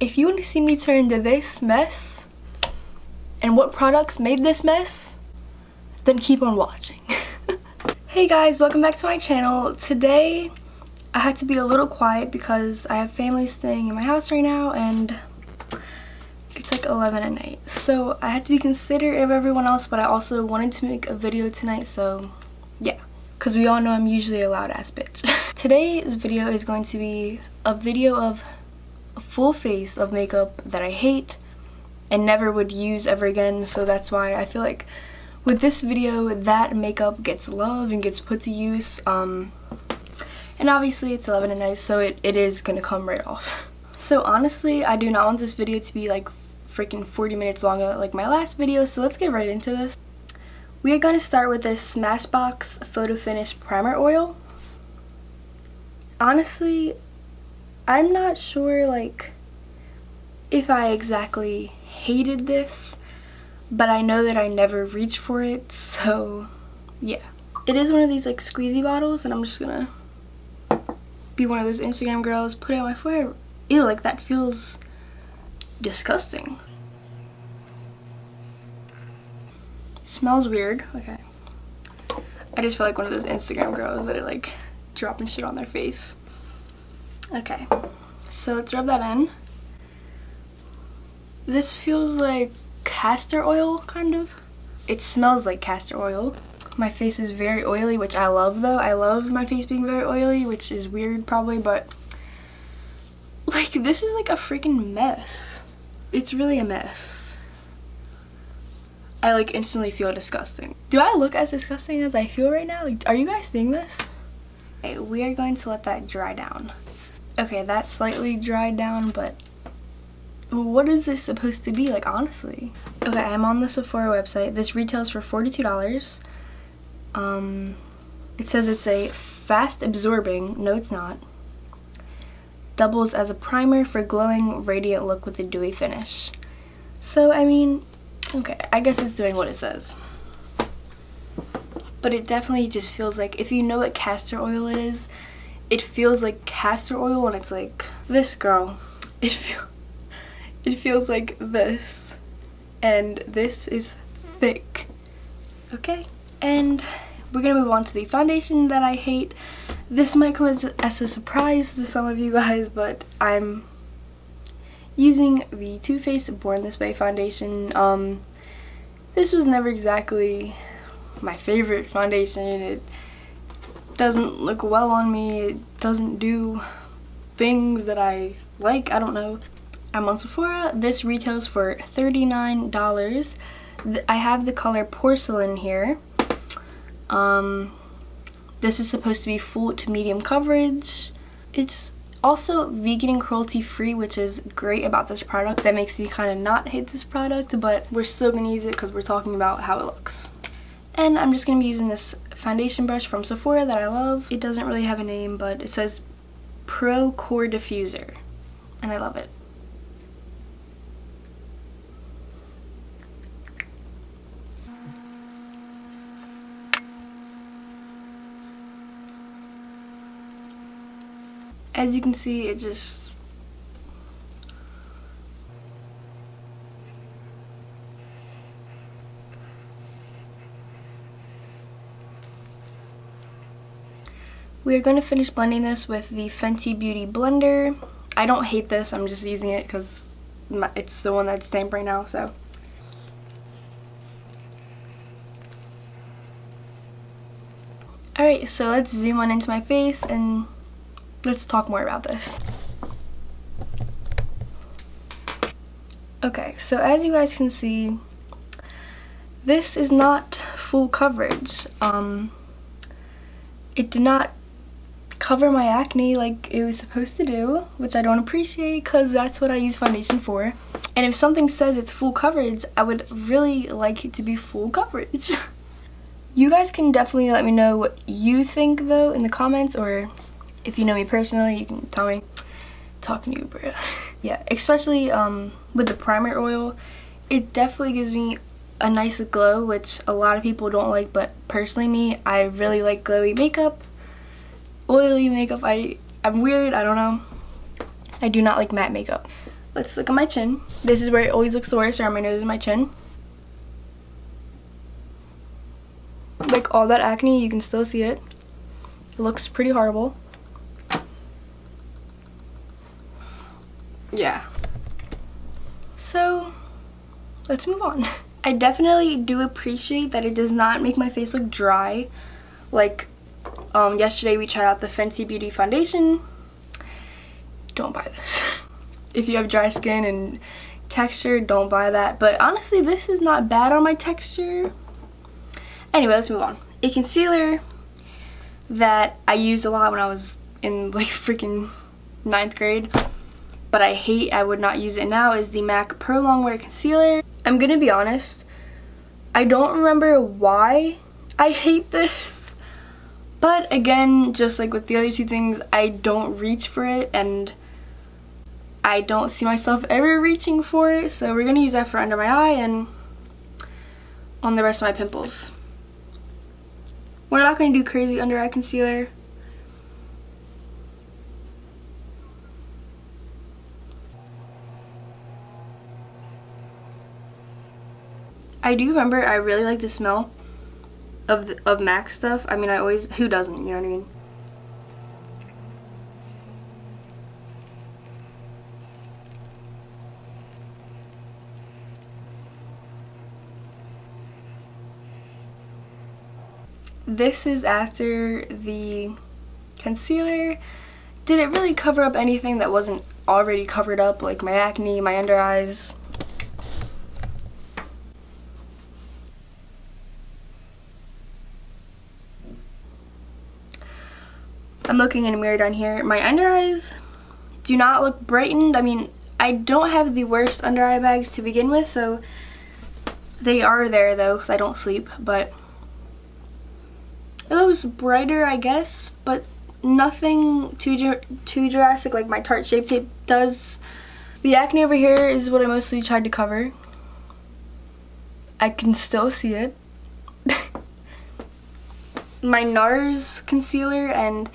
if you want to see me turn into this mess and what products made this mess, then keep on watching. hey guys, welcome back to my channel. Today, I had to be a little quiet because I have family staying in my house right now and it's like 11 at night. So I had to be considerate of everyone else, but I also wanted to make a video tonight, so yeah. Because we all know I'm usually a loud ass bitch. Today's video is going to be a video of full face of makeup that I hate and never would use ever again so that's why I feel like with this video that makeup gets love and gets put to use um, and obviously it's 11 at night so it, it is gonna come right off. So honestly I do not want this video to be like freaking 40 minutes long like my last video so let's get right into this. We are going to start with this Smashbox Photo Finish Primer Oil. Honestly, I'm not sure like if I exactly hated this, but I know that I never reached for it, so yeah. It is one of these like squeezy bottles and I'm just gonna be one of those Instagram girls, put it on my forehead. Ew, like that feels disgusting. Smells weird. Okay. I just feel like one of those Instagram girls that are like dropping shit on their face. Okay, so let's rub that in. This feels like castor oil, kind of. It smells like castor oil. My face is very oily, which I love though. I love my face being very oily, which is weird probably, but like this is like a freaking mess. It's really a mess. I like instantly feel disgusting. Do I look as disgusting as I feel right now? Like, are you guys seeing this? Okay, we are going to let that dry down. Okay, that's slightly dried down, but what is this supposed to be, like, honestly? Okay, I'm on the Sephora website. This retails for $42. Um, it says it's a fast absorbing, no it's not, doubles as a primer for glowing, radiant look with a dewy finish. So, I mean, okay, I guess it's doing what it says. But it definitely just feels like, if you know what castor oil is, it feels like castor oil and it's like this girl. It feel it feels like this. And this is thick. Okay and we're gonna move on to the foundation that I hate. This might come as, as a surprise to some of you guys but I'm using the Too Faced Born This Way foundation. Um this was never exactly my favorite foundation. It doesn't look well on me. It doesn't do things that I like. I don't know. I'm on Sephora. This retails for $39. I have the color Porcelain here. Um, this is supposed to be full to medium coverage. It's also vegan and cruelty free which is great about this product that makes me kind of not hate this product but we're still going to use it because we're talking about how it looks and I'm just going to be using this foundation brush from Sephora that I love. It doesn't really have a name, but it says Pro Core Diffuser, and I love it. As you can see, it just We are going to finish blending this with the Fenty Beauty Blender. I don't hate this, I'm just using it because it's the one that's damp right now, so. Alright, so let's zoom on into my face and let's talk more about this. Okay, so as you guys can see, this is not full coverage. Um, it did not cover my acne like it was supposed to do, which I don't appreciate because that's what I use foundation for. And if something says it's full coverage, I would really like it to be full coverage. you guys can definitely let me know what you think though in the comments or if you know me personally, you can tell me. Talking to you, bro. yeah, especially um, with the primer oil, it definitely gives me a nice glow, which a lot of people don't like, but personally me, I really like glowy makeup oily makeup. I, I'm weird, I don't know. I do not like matte makeup. let's look at my chin. This is where it always looks the worst, around my nose and my chin. Like all that acne, you can still see it. It looks pretty horrible. Yeah. So, let's move on. I definitely do appreciate that it does not make my face look dry. Like, um, yesterday we tried out the Fenty Beauty foundation. Don't buy this. if you have dry skin and texture, don't buy that. But honestly, this is not bad on my texture. Anyway, let's move on. A concealer that I used a lot when I was in like freaking ninth grade but I hate I would not use it now is the MAC Pro Longwear Concealer. I'm gonna be honest, I don't remember why I hate this, but again, just like with the other two things, I don't reach for it and I don't see myself ever reaching for it, so we're gonna use that for under my eye and on the rest of my pimples. We're not gonna do crazy under eye concealer. I do remember I really like the smell of of MAC stuff. I mean, I always, who doesn't, you know what I mean? This is after the concealer. Did it really cover up anything that wasn't already covered up, like my acne, my under eyes? Looking in a mirror down here. My under eyes do not look brightened. I mean, I don't have the worst under eye bags to begin with, so they are there though because I don't sleep, but it looks brighter, I guess, but nothing too too drastic like my Tarte Shape Tape does. The acne over here is what I mostly tried to cover. I can still see it. my NARS concealer and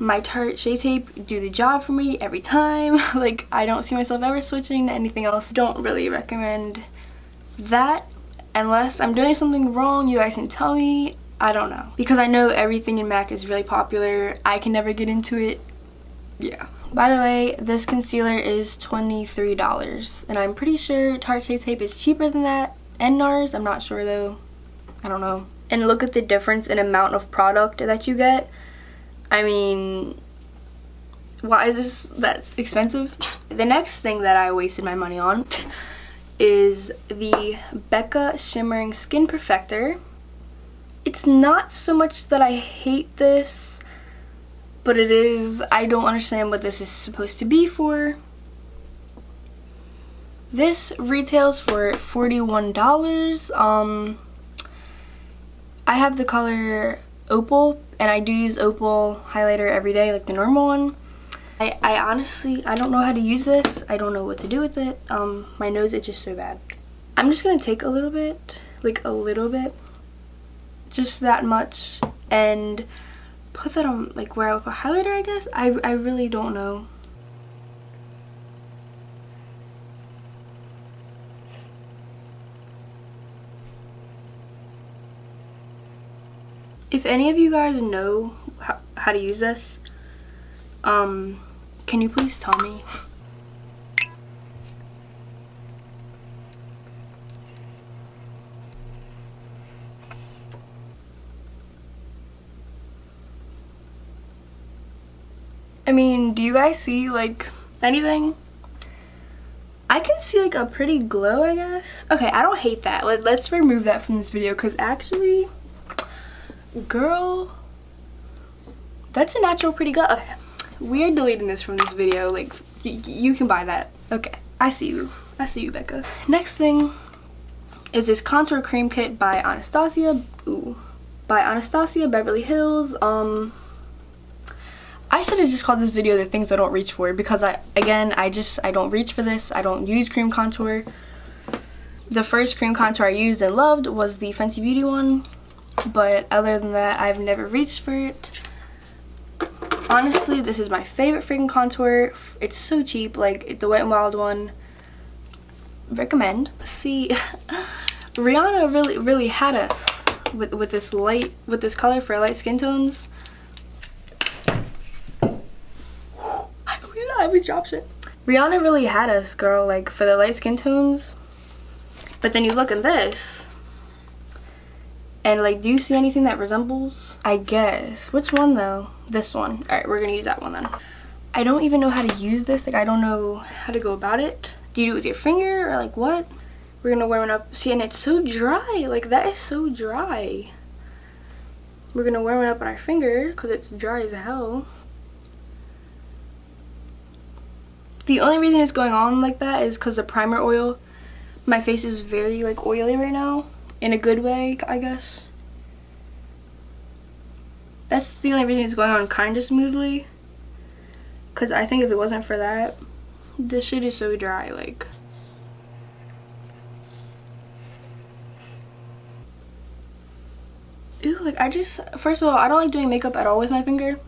my Tarte Shape Tape do the job for me every time. like, I don't see myself ever switching to anything else. Don't really recommend that unless I'm doing something wrong. You guys can tell me. I don't know. Because I know everything in MAC is really popular. I can never get into it. Yeah. By the way, this concealer is $23. And I'm pretty sure Tarte Shape Tape is cheaper than that. And NARS, I'm not sure though. I don't know. And look at the difference in amount of product that you get. I mean, why is this that expensive? the next thing that I wasted my money on is the Becca Shimmering Skin Perfector. It's not so much that I hate this, but it is, I don't understand what this is supposed to be for. This retails for $41. Um, I have the color Opal and I do use Opal highlighter every day like the normal one. I, I honestly, I don't know how to use this. I don't know what to do with it. Um, my nose itches so bad. I'm just going to take a little bit, like a little bit, just that much, and put that on like where I would put highlighter I guess. I, I really don't know. If any of you guys know how, to use this, um, can you please tell me? I mean, do you guys see, like, anything? I can see, like, a pretty glow, I guess. Okay, I don't hate that. Let, let's remove that from this video, because actually, girl that's a natural pretty good okay. We are deleting this from this video like you can buy that. Okay i see you. I see you becca. Next thing is this contour cream kit by anastasia ooh by anastasia beverly hills. Um I should have just called this video the things I don't reach for because I again I just I don't reach for this. I don't use cream contour. The first cream contour I used and loved was the Fenty Beauty one but other than that I've never reached for it Honestly, this is my favorite freaking contour. It's so cheap, like the Wet n Wild one. Recommend. See, Rihanna really, really had us with, with this light, with this color for light skin tones. I always drop shit. Rihanna really had us, girl, like for the light skin tones. But then you look at this. And like, do you see anything that resembles? I guess. Which one though? This one. Alright, we're gonna use that one then. I don't even know how to use this. Like, I don't know how to go about it. Do you do it with your finger or like what? We're gonna warm it up. See, and it's so dry. Like, that is so dry. We're gonna warm it up on our finger because it's dry as hell. The only reason it's going on like that is because the primer oil, my face is very like oily right now. In a good way, I guess. That's the only reason it's going on kind of smoothly. Because I think if it wasn't for that, this shit is so dry, like. Ew, like I just, first of all, I don't like doing makeup at all with my finger.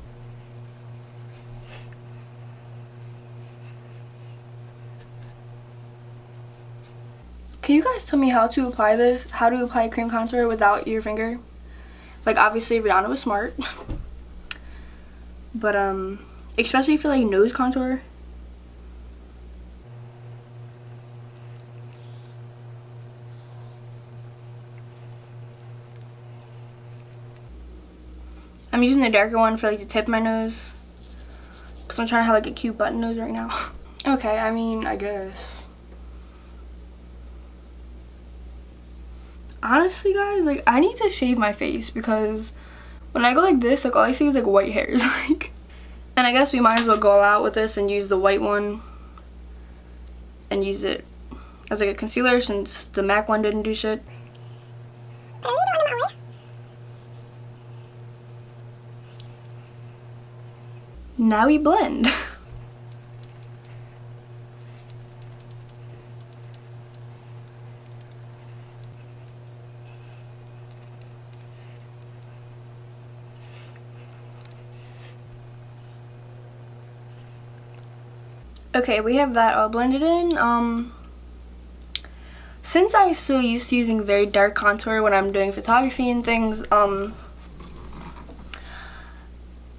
Can you guys tell me how to apply this? How to apply cream contour without your finger? Like obviously Rihanna was smart. but um especially for like nose contour. I'm using the darker one for like the tip of my nose. Because I'm trying to have like a cute button nose right now. okay, I mean, I guess. Honestly guys like i need to shave my face because when i go like this like all i see is like white hairs like. And i guess we might as well go all out with this and use the white one and use it as like a concealer since the mac one didn't do shit. Now we blend Okay, we have that all blended in. Um, since I'm so used to using very dark contour when I'm doing photography and things, um,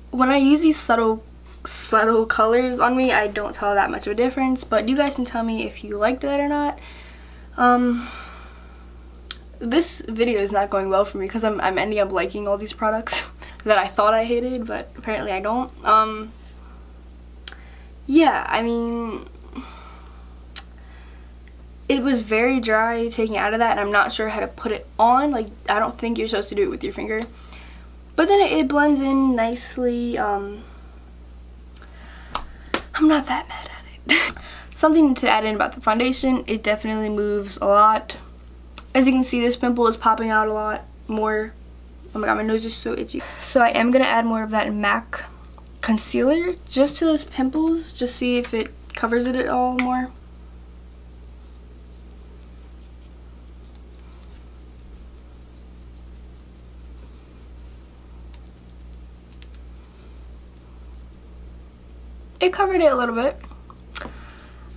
when I use these subtle subtle colors on me, I don't tell that much of a difference, but you guys can tell me if you liked that or not. Um, this video is not going well for me because I'm, I'm ending up liking all these products that I thought I hated, but apparently I don't. Um, yeah, I mean, it was very dry taking out of that and I'm not sure how to put it on. Like, I don't think you're supposed to do it with your finger. But then it, it blends in nicely. Um, I'm not that mad at it. Something to add in about the foundation, it definitely moves a lot. As you can see, this pimple is popping out a lot more. Oh my god, my nose is so itchy. So I am going to add more of that MAC concealer just to those pimples, just see if it covers it at all more. It covered it a little bit.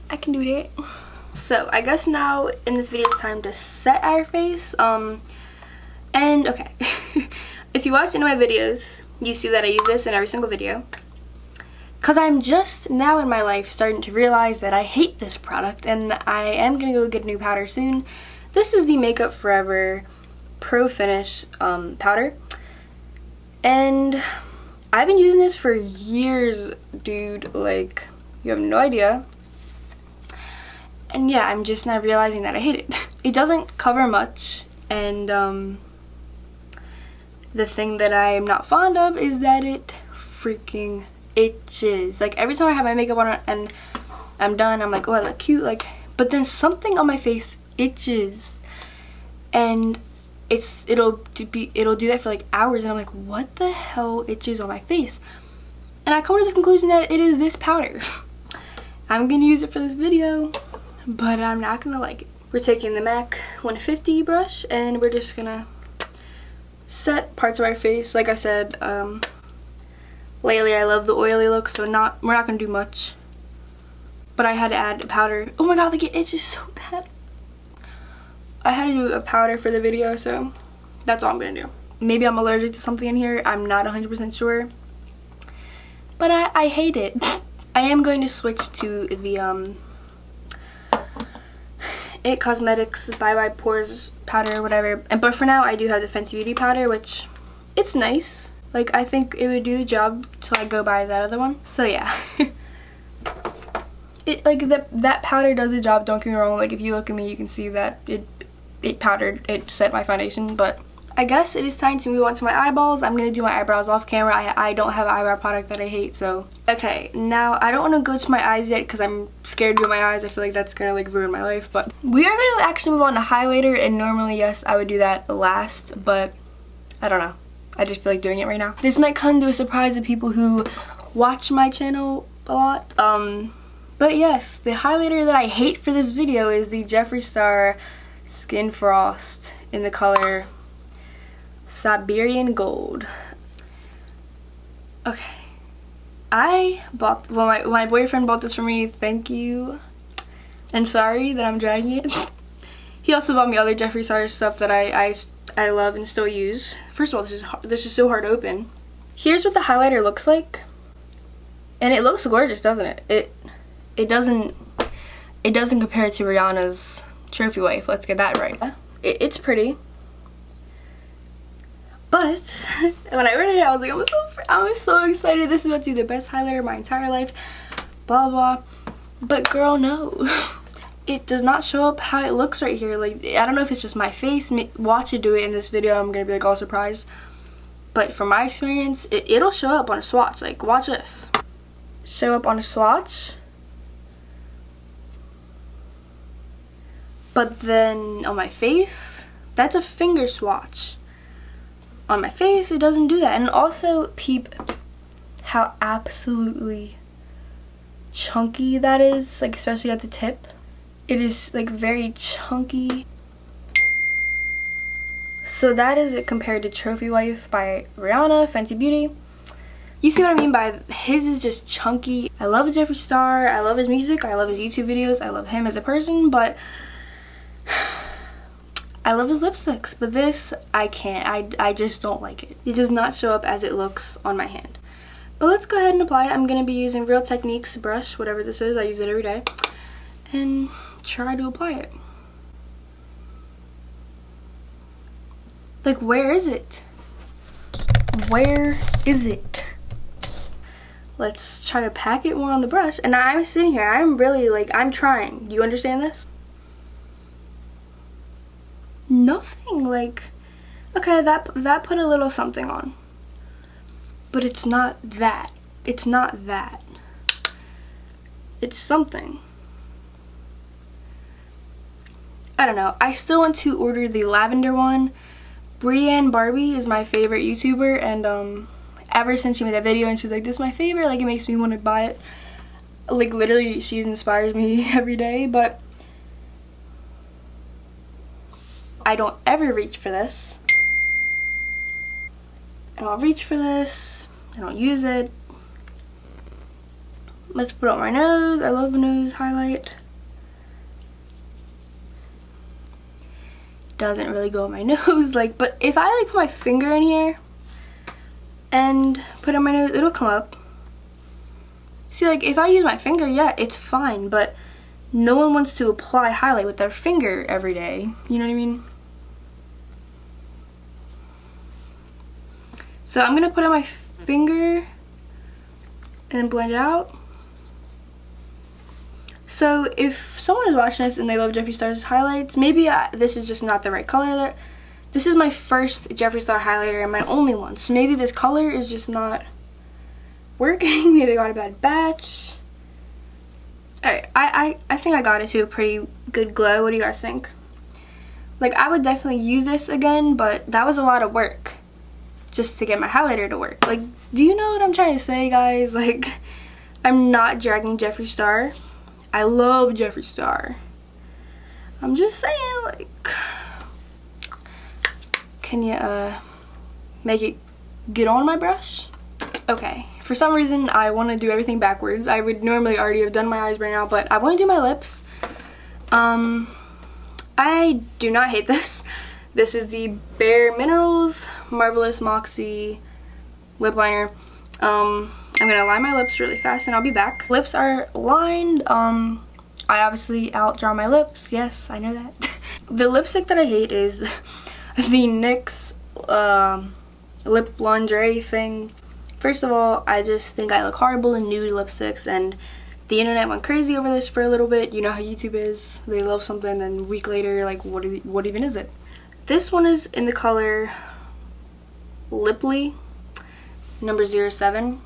I can do that. So I guess now in this video it's time to set our face. Um, and okay, if you watched any of my videos, you see that I use this in every single video. Because I'm just now in my life starting to realize that I hate this product and I am going to go get a new powder soon. This is the Makeup Forever Pro Finish um, powder. And I've been using this for years, dude. Like, you have no idea. And yeah, I'm just now realizing that I hate it. It doesn't cover much and um, the thing that I am not fond of is that it freaking itches. Like every time I have my makeup on and I'm done, I'm like, oh, I look cute. Like, but then something on my face itches, and it's it'll be it'll do that for like hours, and I'm like, what the hell itches on my face? And I come to the conclusion that it is this powder. I'm gonna use it for this video, but I'm not gonna like it. We're taking the MAC 150 brush, and we're just gonna set parts of our face. Like I said, um, lately I love the oily look, so not we're not gonna do much. But I had to add a powder. Oh my god, like it itches so bad. I had to do a powder for the video, so that's all I'm gonna do. Maybe I'm allergic to something in here. I'm not 100% sure. But I, I hate it. I am going to switch to the um, It Cosmetics Bye Bye Pores powder whatever. And But for now, I do have the Fenty Beauty powder, which it's nice. Like, I think it would do the job till I go buy that other one. So, yeah. it Like, the, that powder does the job, don't get me wrong. Like, if you look at me, you can see that it, it powdered, it set my foundation. But I guess it is time to move on to my eyeballs. I'm going to do my eyebrows off camera. I, I don't have eyebrow product that I hate, so. Okay, now I don't want to go to my eyes yet because I'm scared to do my eyes. I feel like that's going to like ruin my life, but we are going to actually move on to highlighter, and normally, yes, I would do that last, but I don't know. I just feel like doing it right now. This might come to a surprise of people who watch my channel a lot. Um, but yes, the highlighter that I hate for this video is the Jeffree Star Skin Frost in the color Siberian Gold. Okay. I bought, well my, my boyfriend bought this for me, thank you. And sorry that I'm dragging it. he also bought me other Jeffree Star stuff that I, I, I love and still use. First of all, this is, this is so hard to open. Here's what the highlighter looks like. And it looks gorgeous, doesn't it? It, it doesn't, it doesn't compare to Rihanna's Trophy Wife. Let's get that right. It, it's pretty. But when I read it, I was like, I was so, I was so excited. This is going to be the best highlighter of my entire life. Blah, blah. But girl, no. it does not show up how it looks right here. Like, I don't know if it's just my face. Watch it do it in this video. I'm going to be like all surprised. But from my experience, it, it'll show up on a swatch. Like, watch this. Show up on a swatch. But then on my face, that's a finger swatch on my face, it doesn't do that. And also peep how absolutely chunky that is, like especially at the tip. It is like very chunky. So that is it compared to Trophy Wife by Rihanna, Fenty Beauty. You see what I mean by his is just chunky. I love Jeffree Star. I love his music. I love his YouTube videos. I love him as a person, but I love his lipsticks, but this, I can't. I, I just don't like it. It does not show up as it looks on my hand. But let's go ahead and apply it. I'm going to be using Real Techniques brush, whatever this is. I use it every day. And try to apply it. Like, where is it? Where is it? Let's try to pack it more on the brush. And I'm sitting here. I'm really, like, I'm trying. Do you understand this? Nothing like okay that that put a little something on. But it's not that it's not that. It's something. I don't know I still want to order the lavender one. Breeann Barbie is my favorite YouTuber and um ever since she made that video and she's like this is my favorite like it makes me want to buy it. Like literally she inspires me every day but I don't ever reach for this. I don't reach for this. I don't use it. Let's put on my nose. I love nose highlight. Doesn't really go on my nose, like, but if I like put my finger in here and put on my nose, it'll come up. See, like, if I use my finger, yeah, it's fine, but no one wants to apply highlight with their finger every day. You know what I mean? So I'm going to put on my finger and blend it out. So if someone is watching this and they love Jeffree Star's highlights, maybe I, this is just not the right color. This is my first Jeffree Star highlighter and my only one. So maybe this color is just not working. maybe I got a bad batch. Alright, I, I, I think I got it to a pretty good glow. What do you guys think? Like, I would definitely use this again, but that was a lot of work just to get my highlighter to work. Like, do you know what I'm trying to say, guys? Like, I'm not dragging Jeffree Star. I love Jeffree Star. I'm just saying, like, can you, uh, make it get on my brush? Okay, for some reason I want to do everything backwards. I would normally already have done my eyes right now, but I want to do my lips. Um, I do not hate this. This is the Bare Minerals Marvelous Moxie lip liner. Um, I'm going to line my lips really fast and I'll be back. Lips are lined. Um, I obviously outdraw my lips. Yes, I know that. the lipstick that I hate is the NYX um, lip lingerie thing. First of all, I just think I look horrible in nude lipsticks and the internet went crazy over this for a little bit. You know how YouTube is. They love something then a week later, like what, what even is it? This one is in the color Lipley number 07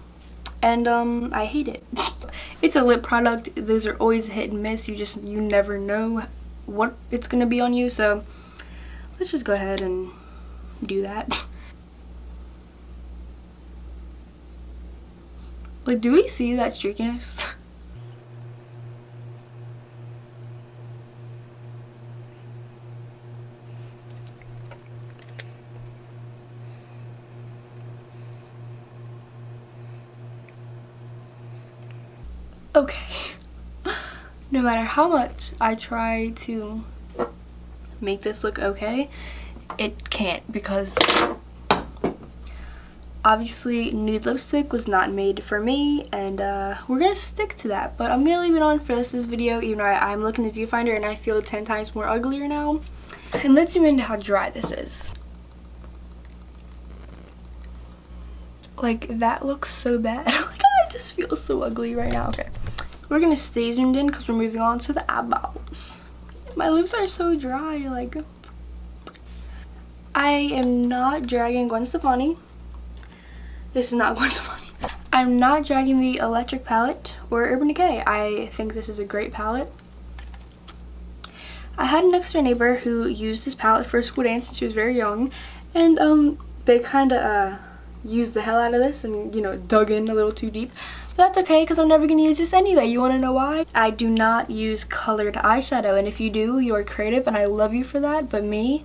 and um, I hate it. it's a lip product. Those are always hit and miss. You just, you never know what it's going to be on you. So let's just go ahead and do that. like, do we see that streakiness? okay no matter how much I try to make this look okay it can't because obviously nude lipstick was not made for me and uh, we're gonna stick to that but I'm gonna leave it on for this, this video even though I, am looking at the viewfinder and I feel 10 times more uglier now. And let's zoom into how dry this is. Like that looks so bad. Like I just feel so ugly right now. Okay we're gonna stay zoomed in because we're moving on to the eyeballs my lips are so dry like I am not dragging Gwen Stefani this is not Gwen Stefani. I'm not dragging the Electric palette or Urban Decay. I think this is a great palette. I had an extra neighbor who used this palette for school dance since she was very young. And um, they kind of uh, used the hell out of this and, you know, dug in a little too deep. But that's okay because I'm never going to use this anyway. You want to know why? I do not use colored eyeshadow. And if you do, you're creative and I love you for that. But me,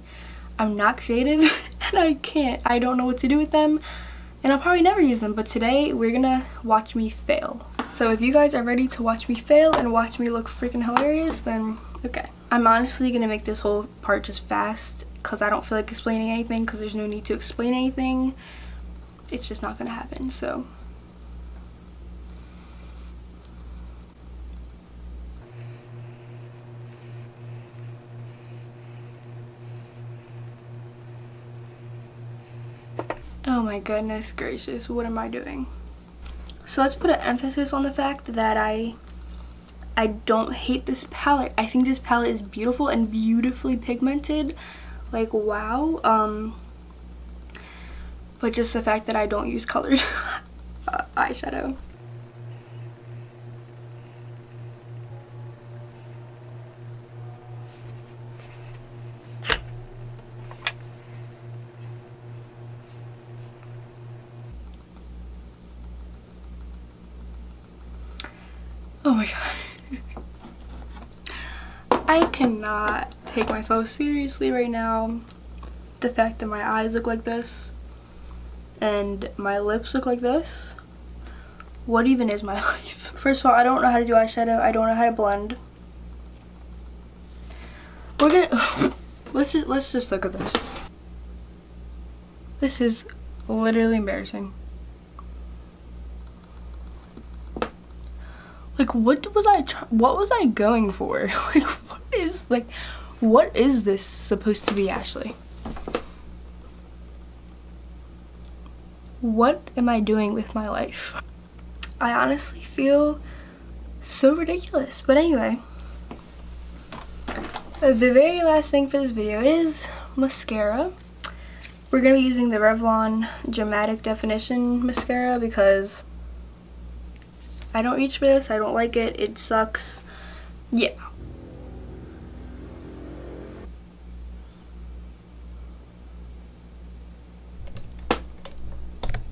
I'm not creative and I can't. I don't know what to do with them and I'll probably never use them but today we're gonna watch me fail so if you guys are ready to watch me fail and watch me look freaking hilarious then okay I'm honestly gonna make this whole part just fast because I don't feel like explaining anything because there's no need to explain anything it's just not gonna happen so my goodness gracious, what am I doing? So let's put an emphasis on the fact that I I don't hate this palette. I think this palette is beautiful and beautifully pigmented. Like wow. Um but just the fact that I don't use colored eyeshadow. Oh my god. I cannot take myself seriously right now. The fact that my eyes look like this and my lips look like this. What even is my life? First of all, I don't know how to do eyeshadow. I don't know how to blend. We're gonna let's just let's just look at this. This is literally embarrassing. like what was I what was I going for? like is like what is this supposed to be, Ashley? What am I doing with my life? I honestly feel so ridiculous. But anyway, the very last thing for this video is mascara. We're going to be using the Revlon Dramatic Definition Mascara because I don't reach for this. I don't like it. It sucks. Yeah.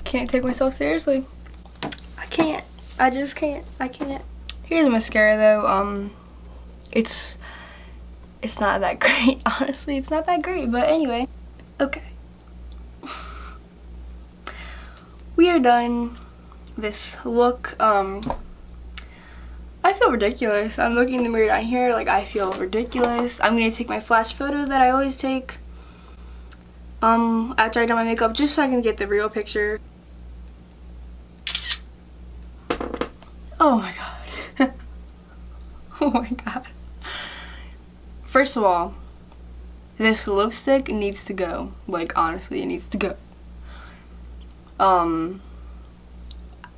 Can't take myself seriously. I can't. I just can't. I can't. Here's mascara though. Um, it's it's not that great. Honestly, it's not that great. But anyway, okay. We are done this look. Um, I feel ridiculous. I'm looking in the mirror down here, like I feel ridiculous. I'm gonna take my flash photo that I always take um, after I done my makeup, just so I can get the real picture. Oh my god. oh my god. First of all, this lipstick needs to go. Like, honestly, it needs to go. Um,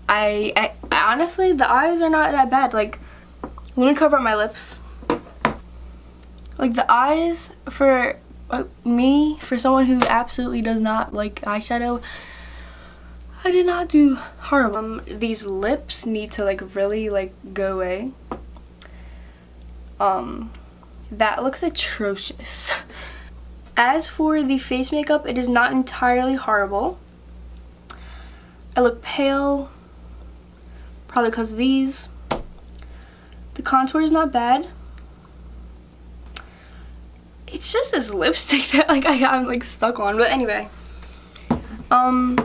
I, I, honestly, the eyes are not that bad. Like, let me cover up my lips. Like, the eyes for uh, me, for someone who absolutely does not like eyeshadow, I did not do horrible. Um, these lips need to, like, really, like, go away. Um, that looks atrocious. As for the face makeup, it is not entirely horrible. I look pale, probably because of these. The contour is not bad. It's just this lipstick that like I, I'm like stuck on. But anyway, um,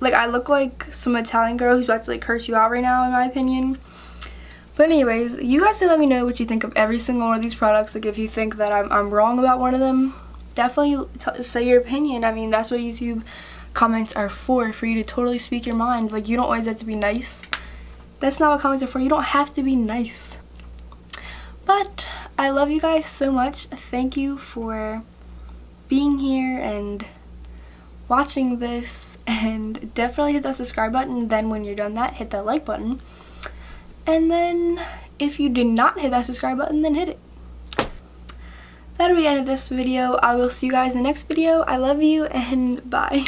like I look like some Italian girl who's about to like curse you out right now in my opinion. But anyways, you guys can let me know what you think of every single one of these products. Like if you think that I'm, I'm wrong about one of them, definitely say your opinion. I mean, that's what YouTube comments are for, for you to totally speak your mind. Like you don't always have to be nice. That's not what comments are for. You don't have to be nice. But I love you guys so much. Thank you for being here and watching this and definitely hit that subscribe button then when you're done that hit that like button and then if you did not hit that subscribe button, then hit it. That'll be the end of this video. I will see you guys in the next video. I love you and bye.